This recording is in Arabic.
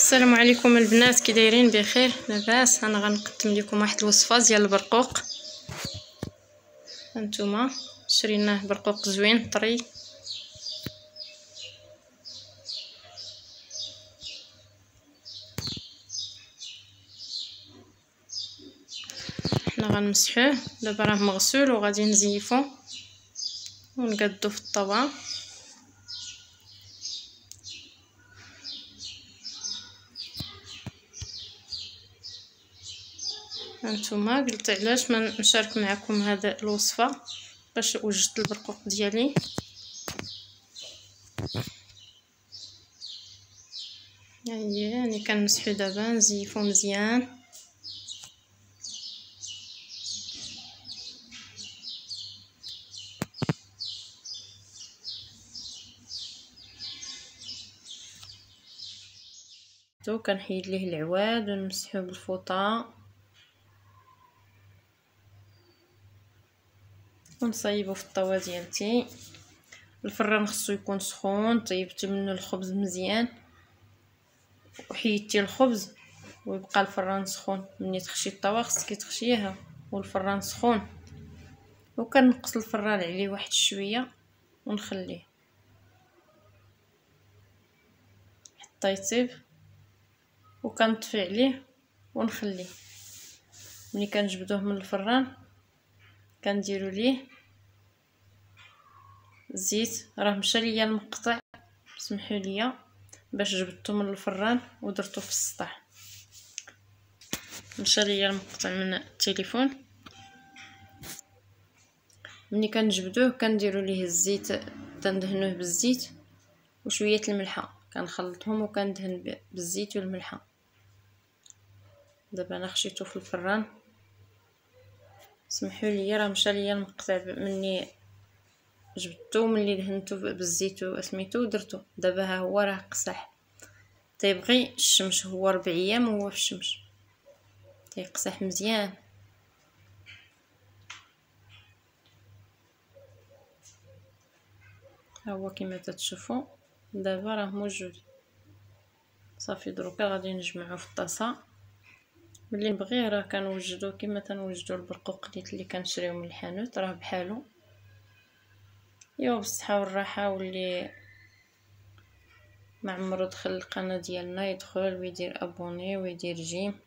السلام عليكم البنات كي دايرين بخير؟ لاباس أنا غنقدم لكم واحد الوصفه ديال البرقوق. هانتوما شريناه برقوق زوين طري. حنا غنمسحوه دابا راه مغسول وغادي نزيفو ونقادو في الطبق. هانتوما قلت علاش ما نشارك معكم هذا الوصفة باش وجدت البرقوق ديالي. هي يعني كنمسحو دابا نزيفو مزيان. كنحيد ليه العواد ونمسحو بالفوطة. ونصايبو في الطاوه ديالتي. الفران خصو يكون سخون طيبتي منه الخبز مزيان. وحيدتي الخبز ويبقى الفران سخون. ملي تخشي الطاوه خصك تخشيها والفران سخون. وكنقص الفران عليه واحد شوية ونخليه. حتى يطيب. وكنطفي عليه ونخليه. ملي كنجبدوه من الفران. كنديرو ليه الزيت راه مشى ليا المقطع سمحوا لي باش جبدته من الفران ودرته في السطح. مشى ليا المقطع من التليفون. ملي كنجبدوه كنديروا ليه الزيت تندهنوه بالزيت وشوية الملحة. كنخلطهم وكندهن بالزيت والملحة. دابا أنا خشيته في الفران. سمحوا لي راه مشى ليا المقطع مني جبدتو ملي دهنتو بالزيت وسميتو ودرتو. دابا ها هو راه قصح. تيبغي الشمس هو ربع أيام وهو في الشمس. تيقصح مزيان. ها هو كما تتشوفوا دابا راه موجود. صافي دروكا غادي نجمعو في الطاسة. ملي نبغيه راه كنوجدو كما تنوجدو البرقوق اللي كنشريو من الحانوت راه بحالو. يوا بالصحة والراحة واللي ما عمرو دخل القناة ديالنا يدخل ويدير ابوني ويدير جيم